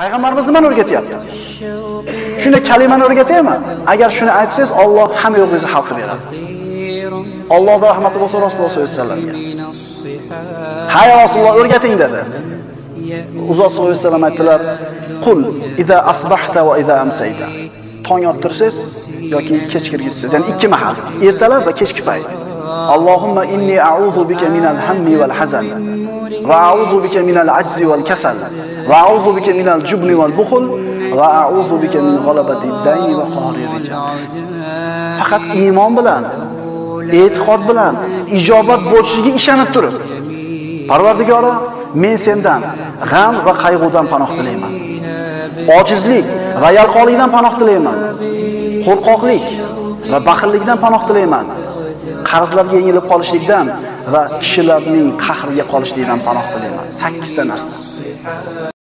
Payg'ambarimiz nimani o'rgatyapti? Shuni kalimani o'rgataymi? Agar shuni aytsangiz, Alloh hamma yo'g'ingizni hal qilib beradi. Allohning rahmati bo'lsin Rasululloh sollallohu alayhi vasallamga. Hay Rasululloh o'rgating dedi. Uzoq sollallohu alayhi vasallam aytdilar: "Qul idza asbahta va idza amsayta." Tong ottirsiz yoki kechkirgizsiz, ya'ni ikki mahal, ertalab va kechki payt. اللهم إني أعوذ بك من الهم والحزن وأعوذ بك من العجز والكسل وأعوذ بك من الجبن والبخل وأعوذ بك من غلبة الدين وقهر الرجال فقط إيمان بلان ad-dayni va qahri rijal. Faqat iymon bilan, e'tiqod bilan ijobat bo'lishiga ishonib turib, Parvardigoro, men sendan g'am va qayg'udan panoh tilayman. Ojizlik va yalqonlikdan panoh tilayman. Qo'rqoqlik va baxillikdan panoh tilayman. Qarzlarga yengilib qolishlikdan va kishilarning qahriga qolishlikdan panoh tilayman. 8 ta narsa.